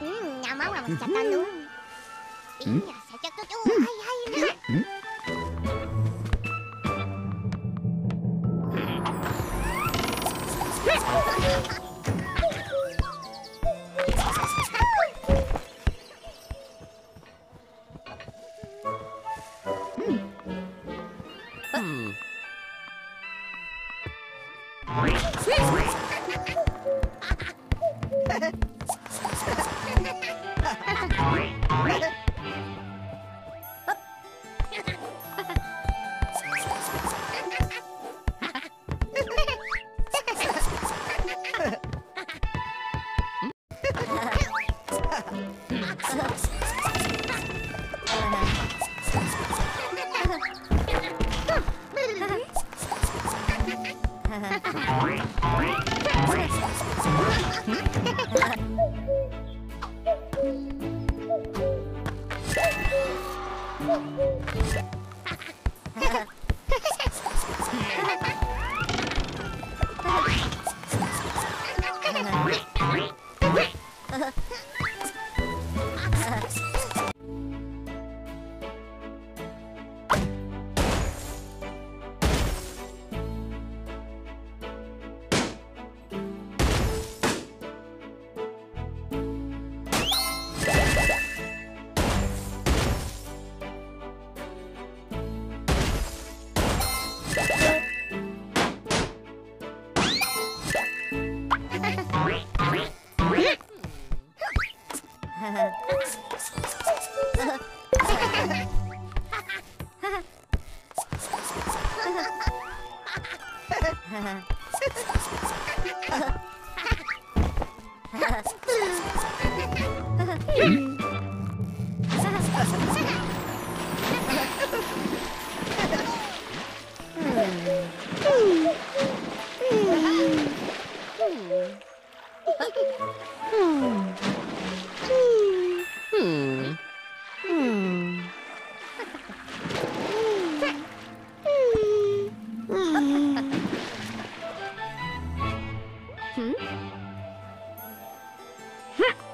Ừm, nào máu là mình chặt anh luôn. Ý nhờ. Ha ha ha. Ha ha ha! Hmm. はっ!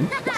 Hmm?